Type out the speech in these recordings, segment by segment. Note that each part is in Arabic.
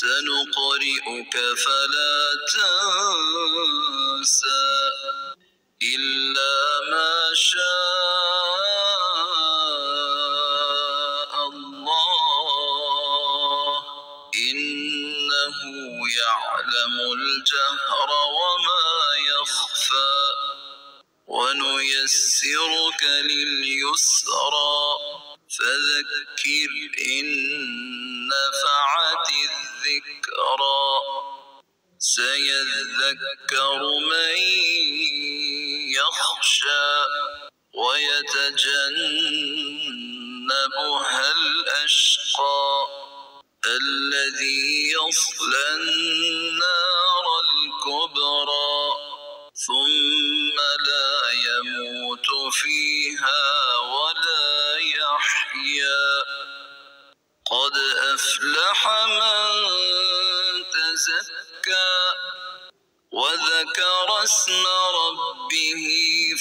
سنقرئك فلا تنسى إلا ما شاء الله. إنه يعلم الجهر وما يخفى ونيسرك لليسرى. فذكر إن نفعت الذكرى. سيذكر من يخشى ويتجنبها الأشقى. الذي يصلى النار الكبرى. ثم لا فيها ولا يحيا. قد أفلح من تزكى وذكر اسم ربه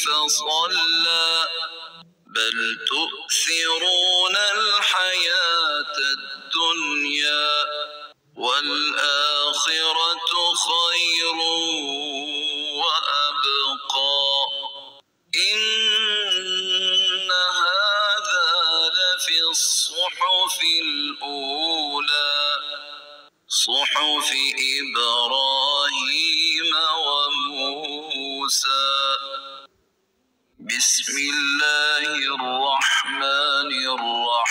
فصلى. بل تؤثرون الحياة الدنيا والآخرة خير الصحف الأولى صحف إبراهيم وموسى. بسم الله الرحمن الرحيم.